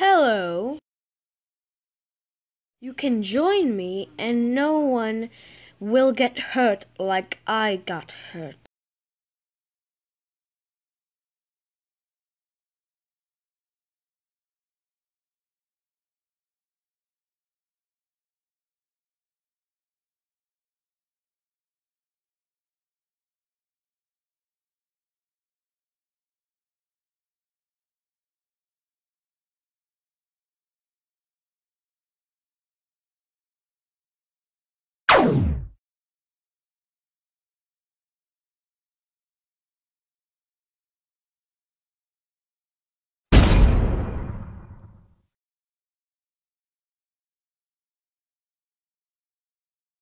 Hello. You can join me and no one will get hurt like I got hurt.